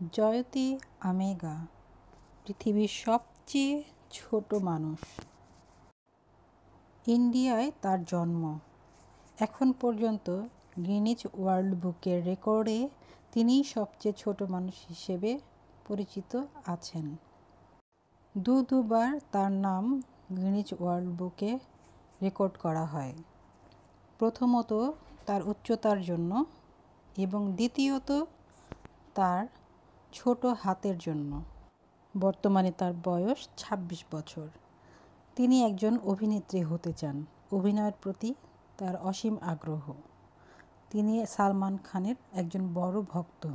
জয়তী আমেগা, পৃথিবীর সবচেয়ে ছোট মানুষ। ইন্ডিয়ায় তার জন্ম। এখন পর্যন্ত গ্রিনিচ ওয়ার্ল্ড বুকের রেকর্ডে তিনিই সবচেয়ে ছোট মানুষ হিসেবে পরিচিত আছেন। দু দুবার তার নাম গ্রিনিচ ওয়ার্ল্ড বুকে রেকর্ড করা হয়। প্রথমত তার উচ্চতার জন্য এবং দ্বিতীয়ত তার ছোট হাতের জন্য। বর্তমানে তার বয়স ২৬ বছর। তিনি একজন অভিনেত্রী হতে চান। অভিনয়ের প্রতি তার অসীম আগ্রহ। তিনি সালমান খানের একজন বড় ভক্ত।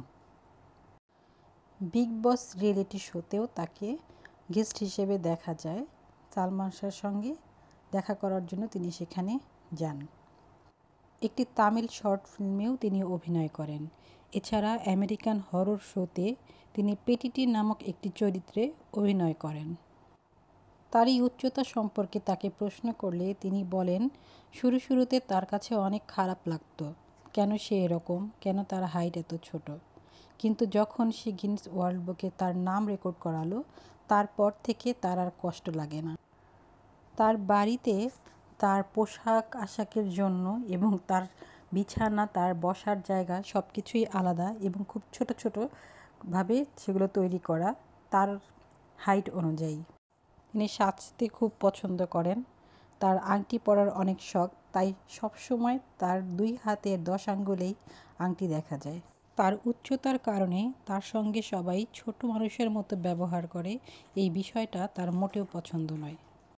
বিগ বস রিয়েলিটি শোতেও তাকে গেস্ট হিসেবে দেখা যায়। সালমান শাহর সঙ্গে দেখা করার জন্য তিনি সেখানে যান। একটি তামিল শর্ট ফিল্মেও তিনি অভিনয় করেন। এছাড়া আমেরিকান হরর শোতে তিনি পেটিটি নামক একটি চরিত্রে অভিনয় করেন। তার এই উচ্চতা সম্পর্কে তাকে প্রশ্ন করলে তিনি বলেন, শুরু শুরুতে তার কাছে অনেক খারাপ লাগতো। কেন সে এরকম? কেন তার হাইট এত ছোট? কিন্তু যখন সে গিনস ওয়ার্ল্ড বুকে তার নাম রেকর্ড করালো, তারপর থেকে তার আর কষ্ট লাগে না। তার বাড়িতে তার পোশাক আশাকের জন্য এবং তার বিছানা, তার বসার জায়গা সব কিছুই আলাদা এবং খুব ছোট ছোটোভাবে সেগুলো তৈরি করা তার হাইট অনুযায়ী। তিনি সাজতে খুব পছন্দ করেন। তার আংটি পরার অনেক শখ, তাই সবসময় তার দুই হাতের দশ আঙ্গুলেই আংটি দেখা যায়। তার উচ্চতার কারণে তার সঙ্গে সবাই ছোট মানুষের মতো ব্যবহার করে, এই বিষয়টা তার মোটেও পছন্দ নয়।